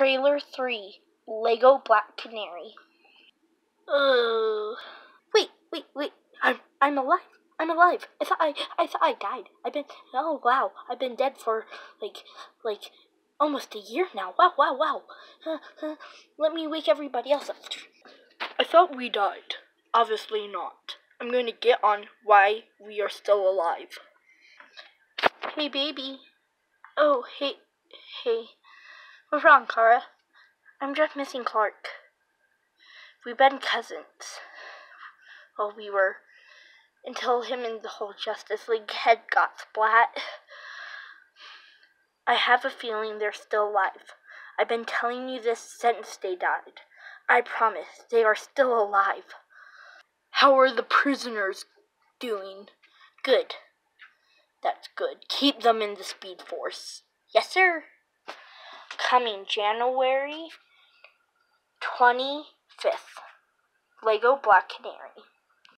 Trailer 3 Lego Black Canary. Oh. Wait, wait, wait. I'm I'm alive. I'm alive. I thought I I thought I died. I've been oh wow. I've been dead for like like almost a year now. Wow, wow, wow. Uh, uh, let me wake everybody else up. I thought we died. Obviously not. I'm going to get on why we are still alive. Hey, baby. Oh, hey, hey. What's wrong, Kara? I'm just missing Clark. We've been cousins. Well, we were. Until him and the whole Justice League head got splat. I have a feeling they're still alive. I've been telling you this since they died. I promise, they are still alive. How are the prisoners doing? Good. That's good. Keep them in the Speed Force. Yes, sir. Coming January 25th. Lego Black Canary.